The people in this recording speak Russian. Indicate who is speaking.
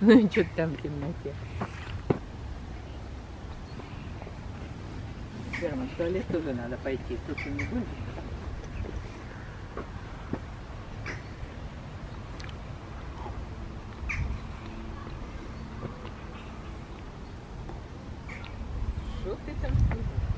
Speaker 1: Ну и что там в темноте? Ферма, в туалет тоже надо пойти, тут не будет. Что ты там слышишь?